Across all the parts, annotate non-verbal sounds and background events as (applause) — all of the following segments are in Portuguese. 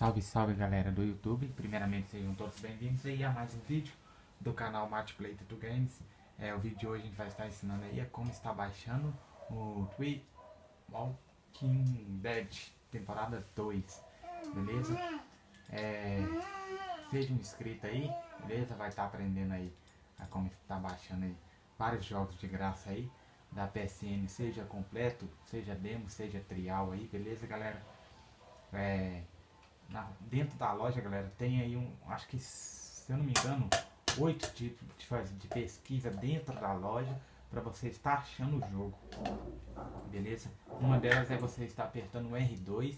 Salve, salve galera do YouTube, primeiramente sejam todos bem-vindos aí a mais um vídeo do canal Matchplay to Games é, O vídeo de hoje a gente vai estar ensinando aí a como está baixando o Tweet Walking Dead temporada 2, beleza? É, seja um inscrito aí, beleza? Vai estar aprendendo aí a como está baixando aí vários jogos de graça aí da PSN, seja completo, seja demo, seja trial aí, beleza galera? É, na, dentro da loja, galera, tem aí um, acho que, se eu não me engano, oito tipos de, de pesquisa dentro da loja para você estar achando o jogo, beleza? Uma delas é você estar apertando o R2,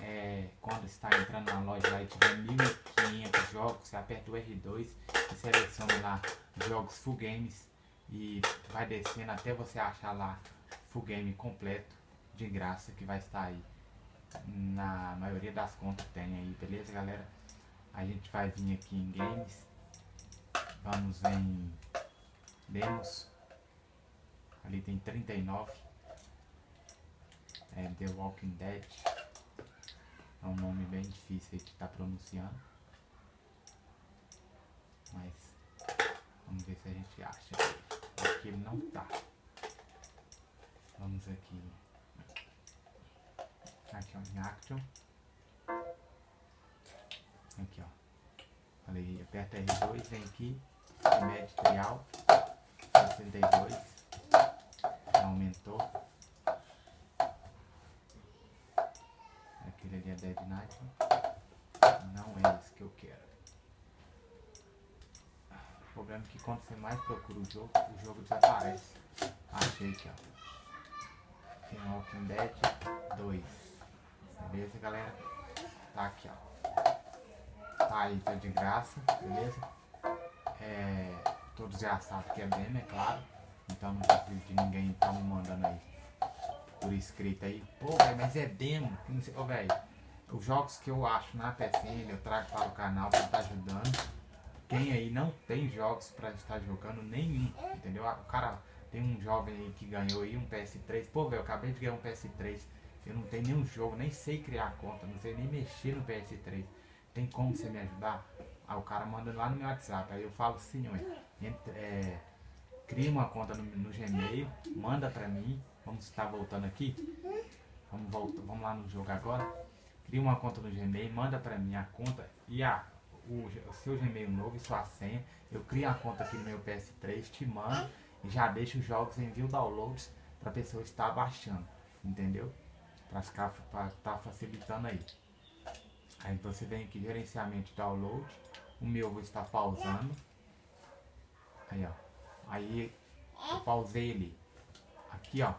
é, quando está entrando na loja lá e tiver 1500 jogos, você aperta o R2 e seleciona lá jogos full games e vai descendo até você achar lá full game completo de graça que vai estar aí na maioria das contas tem aí, beleza galera? A gente vai vir aqui em games, vamos em demos, ali tem 39, é The Walking Dead, é um nome bem difícil de estar tá pronunciando, mas vamos ver se a gente acha, aqui ele não tá, vamos aqui Aqui, ó, Action. Aqui, ó. Falei, aperta R2, vem aqui. Mede trial. 62. Aumentou. Aquele ali é Dead Knight. Não é esse que eu quero. O problema é que quando você mais procura o jogo, o jogo desaparece. Achei aqui, ó. Tem Walking Dead 2. Beleza, galera? Tá aqui, ó. Tá aí, tá de graça, beleza? É, todos já sabem que é demo, é claro. Então não preciso de ninguém tá me mandando aí por escrito aí. Pô, velho, mas é demo. Ô, velho, os jogos que eu acho na PSN eu trago para o canal para estar tá ajudando. Quem aí não tem jogos para estar jogando nenhum, entendeu? O cara tem um jovem aí que ganhou aí um PS3. Pô, velho, eu acabei de ganhar um PS3. Eu não tenho nenhum jogo, nem sei criar conta, não sei nem mexer no PS3. Tem como você me ajudar? Aí o cara manda lá no meu WhatsApp. Aí eu falo assim, entra, é, cria uma conta no, no, Gmail, manda pra mim. Vamos estar voltando aqui. Vamos, voltar, vamos lá no jogo agora. Cria uma conta no Gmail, manda pra mim a conta e a, o, o seu Gmail novo e sua senha. Eu crio a conta aqui no meu PS3, te mando e já deixo os jogos, envio downloads pra pessoa estar baixando. Entendeu? Para ficar tá facilitando aí. Aí você vem aqui gerenciamento download, o meu vou estar pausando. Aí ó, aí eu pausei ele. Aqui ó,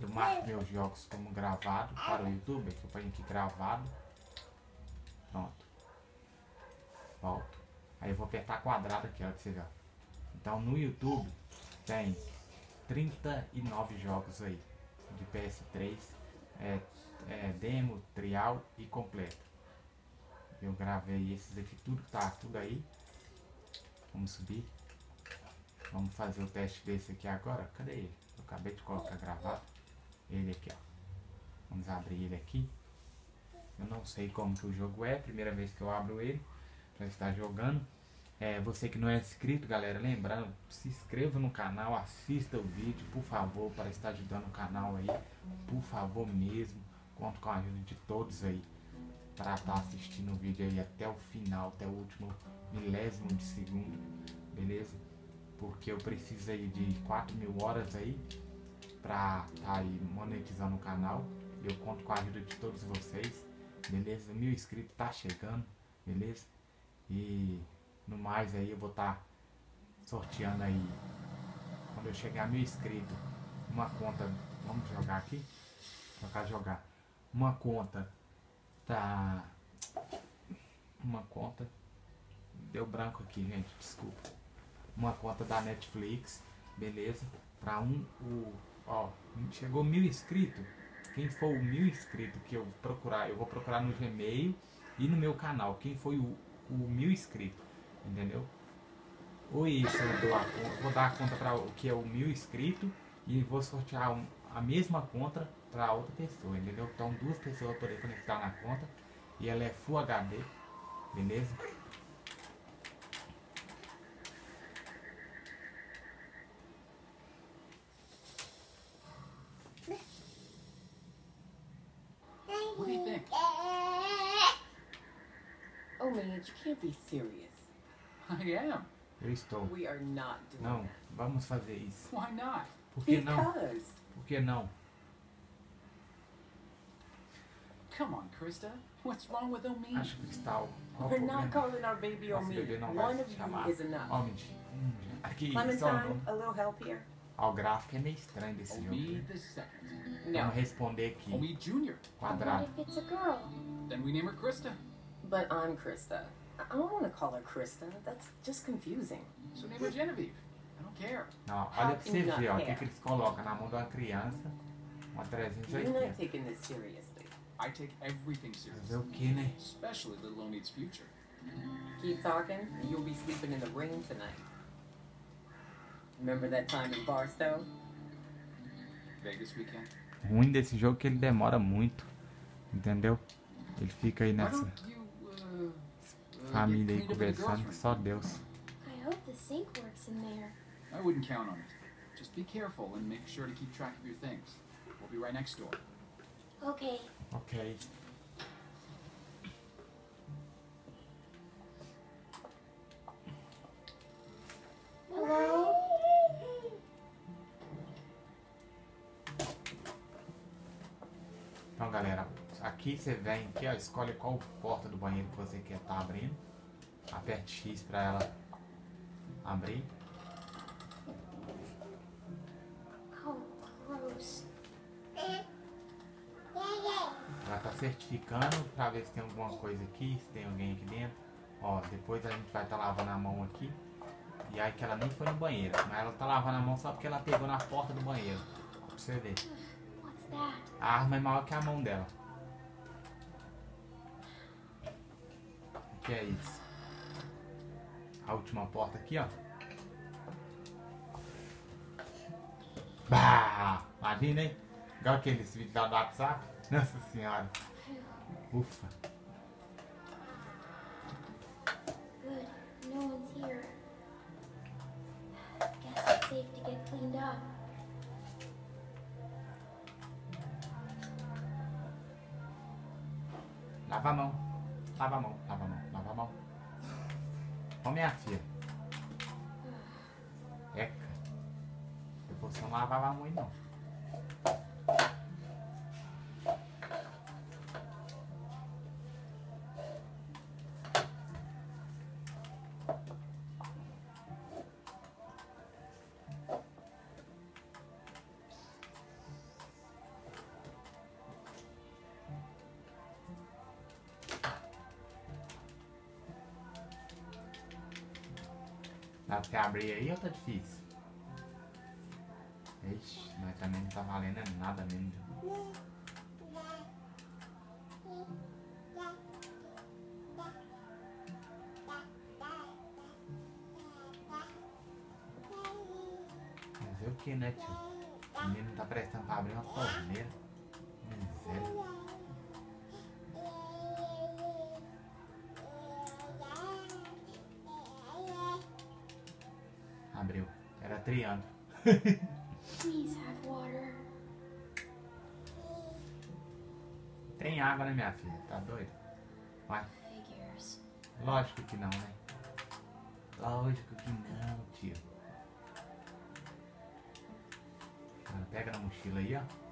eu marco meus jogos como gravado para o YouTube, aqui eu ponho aqui gravado. Pronto. Volto. Aí eu vou apertar quadrado aqui, ó, pra você ver. Então no YouTube tem 39 jogos aí de PS3 é, é, demo, trial e completo. Eu gravei esses aqui, tudo tá tudo aí. Vamos subir. Vamos fazer o teste desse aqui agora. Cadê ele? Eu acabei de colocar gravado. Ele aqui, ó. Vamos abrir ele aqui. Eu não sei como que o jogo é. Primeira vez que eu abro ele. Para estar jogando. É, você que não é inscrito, galera, lembrando, se inscreva no canal, assista o vídeo, por favor, para estar ajudando o canal aí, por favor mesmo, conto com a ajuda de todos aí, para estar assistindo o vídeo aí até o final, até o último milésimo de segundo, beleza? Porque eu preciso aí de 4 mil horas aí, para estar tá aí monetizando o canal, eu conto com a ajuda de todos vocês, beleza? Mil inscritos tá chegando, beleza? E no mais aí eu vou estar tá sorteando aí. Quando eu chegar a mil inscritos uma conta vamos jogar aqui? Tocar jogar. Uma conta tá uma conta deu branco aqui gente desculpa. Uma conta da Netflix beleza? Para um o ó chegou mil inscritos. Quem for o mil inscritos que eu procurar eu vou procurar no Gmail e no meu canal. Quem foi o, o mil inscritos entendeu? Ou isso, eu dou a, vou dar a conta para o que é o mil inscrito e vou sortear um, a mesma conta para outra pessoa, entendeu? Então duas pessoas poder conectar na conta E ela é Full HD, beleza? What do you think? Oh, man, you can't be serious. Am. Eu estou. We are not doing Não, that. vamos fazer isso. Why not? Por que não? Because. Por que não? Come on, Krista. What's wrong with Omi? Acho cristal. Qual o We're not calling our baby Omi. não One of you is enough. Homem de... Hum, Aqui, Clementine, a little help here? Ó, o gráfico é meio estranho desse Omi jogo. the second. No. Vamos responder aqui. Omi Jr. Quadrado. if it's a girl? Then we name her Krista. But I'm Krista. I don't want to call her Krista. That's just confusing. So name her Genevieve. I don't care. Não, olha pra você How ver, ó, o que, que eles colocam na mão de uma criança. Uma You're 380. not taking this seriously. I take everything Fazer o seriously, que, né? especially little Omi's future. Keep talking, and you'll be sleeping in the rain tonight. Remember that time in Barstow? Vegas weekend. Ruim desse jogo é que ele demora muito. Entendeu? Ele fica aí Why nessa família aí get cleaned up in the girls' conversando que só Deus. I hope the sink works in there. I wouldn't count on it. Just be careful and make sure to keep track of your things. We'll be right next door. Okay. Ok. Hello? Então, galera, aqui você vem aqui, ó, escolhe qual porta do banheiro que você quer estar abrindo. Aperte X pra ela abrir. Ela tá certificando pra ver se tem alguma coisa aqui, se tem alguém aqui dentro. Ó, depois a gente vai estar lavando a mão aqui. E aí que ela nem foi no banheiro, mas ela tá lavando a mão só porque ela pegou na porta do banheiro. Pra você ver. A arma é maior que a mão dela. Que é isso? A última porta aqui, ó. Bah! Imagina, hein? Igual aqueles vídeos lá do WhatsApp. Nossa senhora. Ufa. Good. No one's here. Guess it's safe to get cleaned up. Lava a mão. Lava a mão, Ó minha filha. Eca. Se você não lavava aí, não. Dá pra você abrir aí ou tá difícil? Ixi, mas também não tá valendo nada mesmo. Fazer o que, né, tio? O menino tá prestando pra abrir uma torneira. Miséria. Water. Tem água, né, minha filha? Tá doido? Vai. Lógico que não, né? Lógico que não, tio. Pega na mochila aí, ó.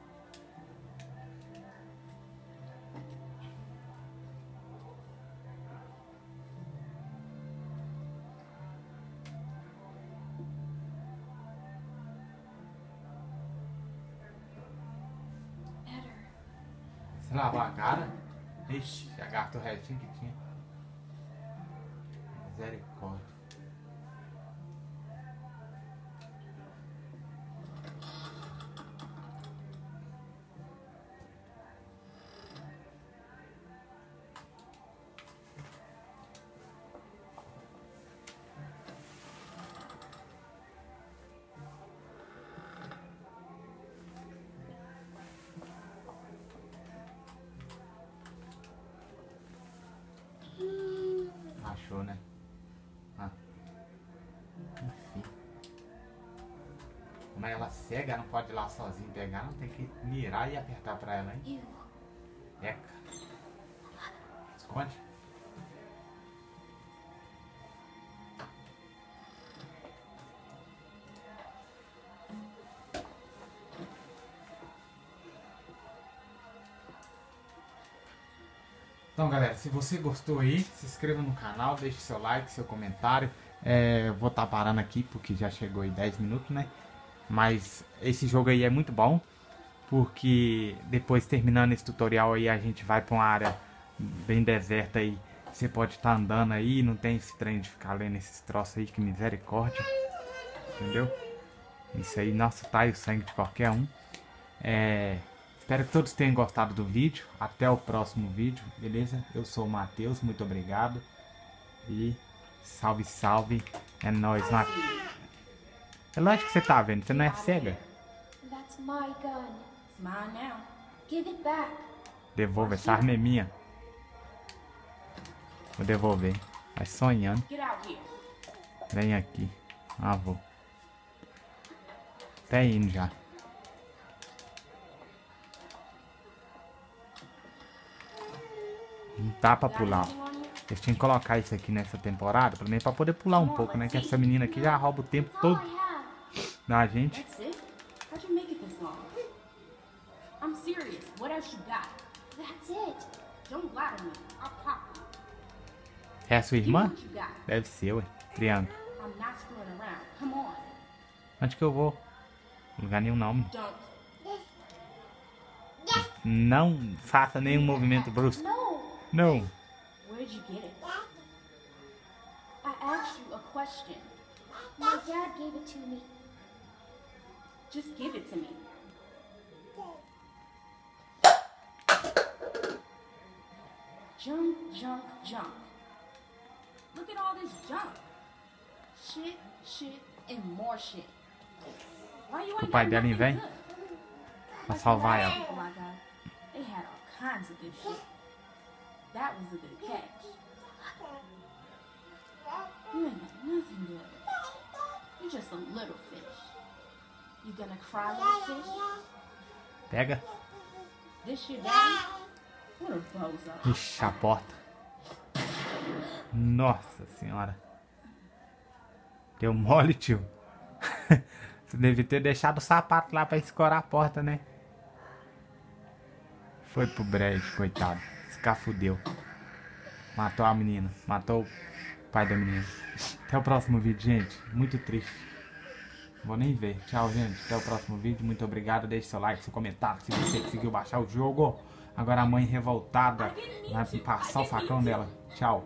Lavou a cara? Ixi, já gastou o restinho que tinha. Misericórdia. Achou, né? Ah. Enfim. Mas ela cega, não pode ir lá sozinha pegar, não tem que mirar e apertar pra ela, hein? Eca. Esconde. Então, galera, se você gostou aí, se inscreva no canal, deixe seu like, seu comentário. É, vou estar parando aqui porque já chegou aí 10 minutos, né? Mas esse jogo aí é muito bom, porque depois terminando esse tutorial aí a gente vai para uma área bem deserta aí. Você pode estar andando aí, não tem esse trem de ficar lendo esses troços aí, que misericórdia. Entendeu? Isso aí, nossa, tá o sangue de qualquer um. É, espero que todos tenham gostado do vídeo. Até o próximo vídeo, beleza? Eu sou o Matheus, muito obrigado. E salve, salve. É nóis, Matheus. É lógico que você tá vendo, você não é cega. That's my gun. It's mine now. Give it back. Devolva, essa arma é minha. Vou devolver. Vai sonhando. Get out here. Vem aqui. Ah, vou. Até indo já. Não dá pra pular. Eles tinham que colocar isso aqui nessa temporada, pelo menos pra poder pular um pouco, né? Que essa menina aqui já rouba o tempo todo da gente. That's it? How'd you make it this long? I'm serious. What else you got? That's it. Don't lie to me. I'll pop you. É a sua irmã? Deve ser, ué. Triângulo. Onde que eu vou? Lugar nenhum não. Não faça nenhum movimento brusco. No. Where'd you get it? I asked you a question. My dad gave it to me. Just give it to me. Junk, junk, junk. Look at all this junk. Shit, shit, and more shit. Why you ain't pai dela vem good? pra salvar ela. They had all kinds of good shit. That was a good catch. You ain't got nothing good. You're just a little fish. You gonna cry, little fish? Pega. This your daddy? What a bozo. Ixi, a porta. Nossa senhora. Deu mole, tio. (laughs) Você deve ter deixado o sapato lá pra escorar a porta, né? Foi pro brejo, coitado. Se cafudeu. Matou a menina. Matou o pai da menina. Até o próximo vídeo, gente. Muito triste. Vou nem ver. Tchau, gente. Até o próximo vídeo. Muito obrigado. Deixe seu like, seu comentário. Se você conseguiu baixar o jogo. Agora a mãe revoltada vai passar o facão dela. Tchau.